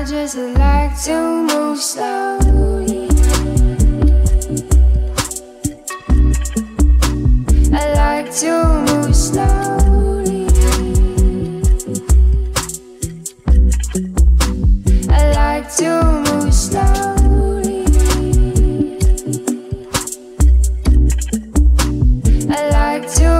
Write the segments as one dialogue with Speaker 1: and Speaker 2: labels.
Speaker 1: I just like to move slowly. I like to move slowly. I like to move slowly. I like to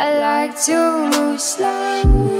Speaker 1: I like to move slow.